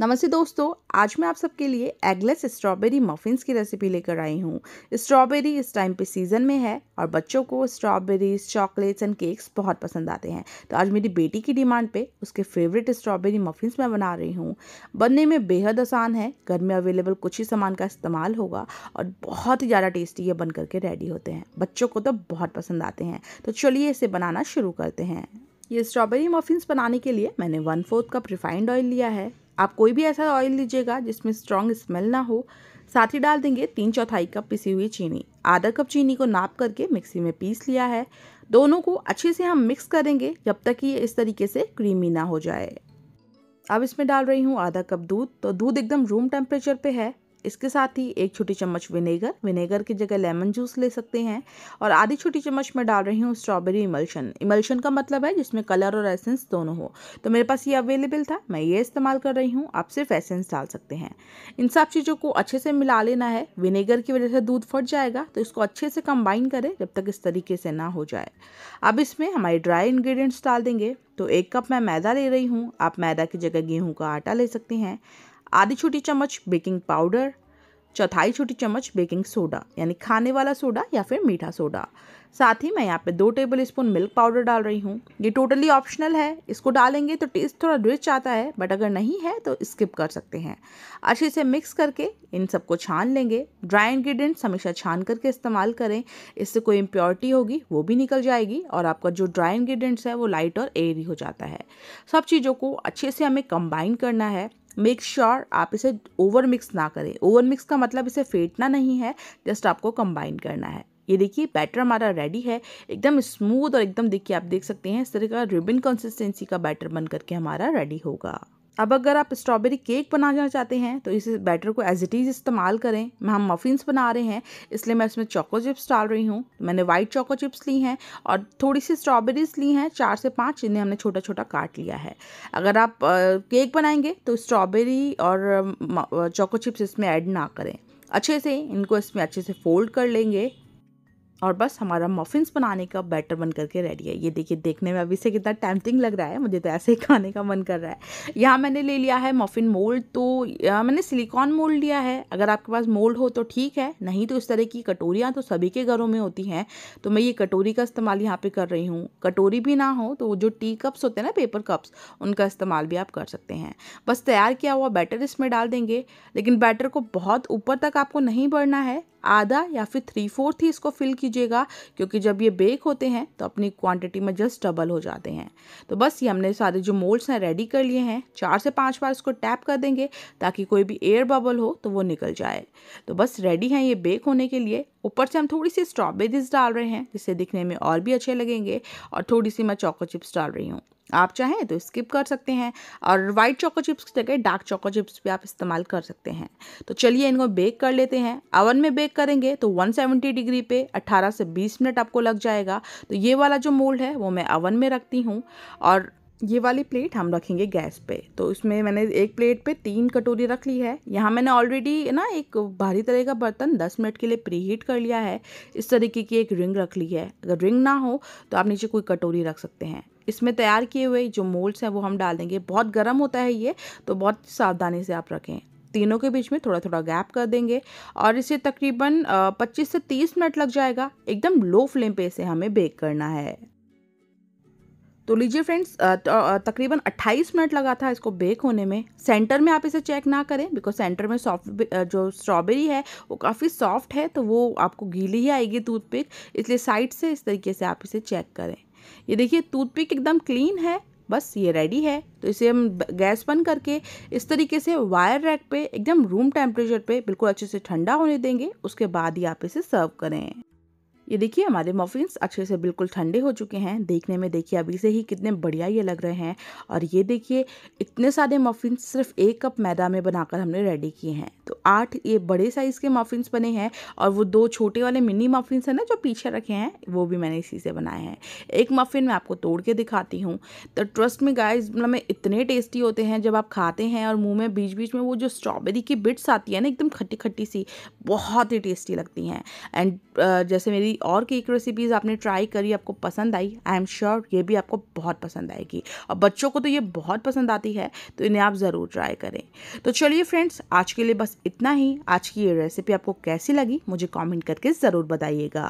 नमस्ते दोस्तों, आज मैं आप सबके लिए एगलेस स्ट्रॉबेरी मफिन्स की रेसिपी लेकर आई हूँ। स्ट्रॉबेरी इस टाइम पे सीज़न में है और बच्चों को स्ट्रॉबेरीज, चॉकलेट्स एंड केक्स बहुत पसंद आते हैं। तो आज मेरी बेटी की डिमांड पे उसके फेवरेट स्ट्रॉबेरी मफिन्स मैं बना रही हूँ। बनने में बेहद आसान है, घर में अवेलेबल कुछ ही सामान का इस्तेमाल होगा और बहुत ही ज़्यादा टेस्टी ये बन करके रेडी होते हैं। बच्चों को तो बहुत पसंद आते हैं। तो चलिए इसे बनाना शुरू करते हैं। ये स्ट्रॉबेरी मफिन्स बनाने के लिए मैंने one fourth cup refined oil लिया है। आप कोई भी ऐसा ऑयल लीजिएगा जिसमें स्ट्रॉन्ग स्मेल ना हो, साथ ही डाल देंगे तीन चौथाई कप पिसी हुई चीनी। आधा कप चीनी को नाप करके मिक्सी में पीस लिया है। दोनों को अच्छे से हम मिक्स करेंगे जब तक कि ये इस तरीके से क्रीमी ना हो जाए। अब इसमें डाल रही हूँ आधा कप दूध। तो दूध एकदम रूम टेम्परेचर पे है। इसके साथ ही एक छोटी चम्मच विनेगर विनेगर की जगह लेमन जूस ले सकते हैं। और आधी छोटी चम्मच मैं डाल रही हूँ स्ट्रॉबेरी इमल्शन। इमल्शन का मतलब है जिसमें कलर और एसेंस दोनों हो। तो मेरे पास ये अवेलेबल था, मैं ये इस्तेमाल कर रही हूँ, आप सिर्फ़ एसेंस डाल सकते हैं। इन सब चीज़ों को अच्छे से मिला लेना है। विनेगर की वजह से दूध फट जाएगा तो इसको अच्छे से कंबाइन करें जब तक इस तरीके से ना हो जाए। अब इसमें हमारे ड्राई इंग्रेडिएंट्स डाल देंगे। तो एक कप मैं मैदा ले रही हूँ, आप मैदा की जगह गेहूँ का आटा ले सकते हैं। आधी छोटी चम्मच बेकिंग पाउडर, चौथाई छोटी चम्मच बेकिंग सोडा, यानी खाने वाला सोडा या फिर मीठा सोडा। साथ ही मैं यहाँ पे दो टेबल स्पून मिल्क पाउडर डाल रही हूँ। ये टोटली ऑप्शनल है। इसको डालेंगे तो टेस्ट थोड़ा रिच आता है बट अगर नहीं है तो स्किप कर सकते हैं। अच्छे से मिक्स करके इन सबको छान लेंगे। ड्राई इंग्रेडिएंट्स हमेशा छान करके इस्तेमाल करें। इससे कोई इम्प्योरिटी होगी, वो भी निकल जाएगी और आपका जो ड्राई इंग्रेडिएंट्स है वो लाइट और एयरी हो जाता है। सब चीज़ों को अच्छे से हमें कंबाइन करना है। मेक श्योर sure आप इसे ओवर मिक्स ना करें। ओवर मिक्स का मतलब इसे फेंटना नहीं है जस्ट आपको कंबाइन करना है। ये देखिए बैटर हमारा रेडी है। एकदम स्मूथ और एकदम, देखिए, आप देख सकते हैं, इस तरह का रिबिन कंसिस्टेंसी का बैटर बन करके हमारा रेडी होगा। अब अगर आप स्ट्रॉबेरी केक बनाना चाहते हैं तो इस बैटर को एज इट इज़ इस्तेमाल करें। मैं, हम मफ़िन्स बना रहे हैं, इसलिए मैं इसमें चोको चिप्स डाल रही हूँ। मैंने वाइट चोको चिप्स ली हैं और थोड़ी सी स्ट्रॉबेरीज ली हैं, चार से पाँच, जिन्हें हमने छोटा छोटा काट लिया है। अगर आप केक बनाएँगे तो स्ट्रॉबेरी और चोको चिप्स इसमें ऐड ना करें। अच्छे से इनको इसमें अच्छे से फोल्ड कर लेंगे। और बस हमारा मफ़िन्स बनाने का बैटर बन करके रेडी है। ये देखिए, देखने में अभी से कितना टेम्पटिंग लग रहा है। मुझे तो ऐसे ही खाने का मन कर रहा है। यहाँ मैंने ले लिया है मफ़िन मोल्ड तो मैंने सिलिकॉन मोल्ड लिया है। अगर आपके पास मोल्ड हो तो ठीक है, नहीं तो इस तरह की कटोरियाँ तो सभी के घरों में होती हैं। तो मैं ये कटोरी का इस्तेमाल यहाँ पर कर रही हूँ। कटोरी भी ना हो तो जो टी कप्स होते हैं ना पेपर कप्स उनका इस्तेमाल भी आप कर सकते हैं। बस तैयार किया हुआ बैटर इसमें डाल देंगे। लेकिन बैटर को बहुत ऊपर तक आपको नहीं बढ़ना है। आधा या फिर थ्री फोर्थ ही इसको फिल कीजिएगा, क्योंकि जब ये बेक होते हैं तो अपनी क्वांटिटी में जस्ट डबल हो जाते हैं। तो बस ये हमने सारे जो मोल्ड्स हैं रेडी कर लिए हैं। चार से पाँच बार इसको टैप कर देंगे, ताकि कोई भी एयर बबल हो तो वो निकल जाए। तो बस रेडी हैं ये बेक होने के लिए। ऊपर से हम थोड़ी सी स्ट्रॉबेरीज डाल रहे हैं जिससे दिखने में और भी अच्छे लगेंगे, और थोड़ी सी मैं चॉको चिप्स डाल रही हूँ। आप चाहें तो स्किप कर सकते हैं और वाइट चोको चिप्स की जगह डार्क चोको चिप्स भी आप इस्तेमाल कर सकते हैं। तो चलिए इनको बेक कर लेते हैं। अवन में बेक करेंगे तो 170 डिग्री पे 18 से 20 मिनट आपको लग जाएगा। तो ये वाला जो मोल्ड है वो मैं अवन में रखती हूँ और ये वाली प्लेट हम रखेंगे गैस पे। तो इसमें मैंने एक प्लेट पे तीन कटोरी रख ली है। यहाँ मैंने ऑलरेडी ना एक भारी तरह का बर्तन 10 मिनट के लिए प्री हीट कर लिया है। इस तरीके की एक रिंग रख ली है। अगर रिंग ना हो तो आप नीचे कोई कटोरी रख सकते हैं। इसमें तैयार किए हुए जो मोल्ड्स हैं वो हम डाल देंगे। बहुत गर्म होता है ये तो बहुत सावधानी से आप रखें। तीनों के बीच में थोड़ा थोड़ा गैप कर देंगे और इसे तकरीबन 25 से 30 मिनट लग जाएगा। एकदम लो फ्लेम पे इसे हमें बेक करना है। तो लीजिए फ्रेंड्स तकरीबन 28 मिनट लगा था इसको बेक होने में। सेंटर में आप इसे चेक ना करें बिकॉज़ सेंटर में सॉफ्ट जो स्ट्रॉबेरी है, वो काफ़ी सॉफ्ट है तो वो आपको गीली ही आएगी टूथपिक इसलिए साइड से इस तरीके से आप इसे चेक करें। ये देखिए टूथपिक एकदम क्लीन है, बस ये रेडी है। तो इसे हम गैस बंद करके इस तरीके से वायर रैक पे, एकदम रूम टेम्परेचर पे बिल्कुल अच्छे से ठंडा होने देंगे, उसके बाद ही आप इसे सर्व करें। ये देखिए, हमारे मफ़िन्स अच्छे से बिल्कुल ठंडे हो चुके हैं। देखने में देखिए, अभी से ही कितने बढ़िया ये लग रहे हैं। और ये देखिए, इतने सारे मफ़िन्स सिर्फ़ एक कप मैदा में बनाकर हमने रेडी किए हैं। तो आठ ये बड़े साइज़ के मफिन्स बने हैं और वो दो छोटे वाले मिनी मफिन्स हैं ना जो पीछे रखे हैं, वो भी मैंने इसी से बनाए हैं। एक मफ़िन मैं आपको तोड़ के दिखाती हूँ। तो ट्रस्ट में गाय मतलब इतने टेस्टी होते हैं जब आप खाते हैं और मुँह में बीच बीच में वो जो स्ट्रॉबेरी की बिट्स आती है ना एकदम खट्टी खट्टी सी, बहुत ही टेस्टी लगती हैं। एंड जैसे मेरी और केक रेसिपीज़ आपने ट्राई करी, आपको पसंद आई आई एम श्योर ये भी आपको बहुत पसंद आएगी। और बच्चों को तो ये बहुत पसंद आती है तो इन्हें आप ज़रूर ट्राई करें। तो चलिए फ्रेंड्स आज के लिए बस इतना इतना ही। आज की ये रेसिपी आपको कैसी लगी मुझे कमेंट करके ज़रूर बताइएगा।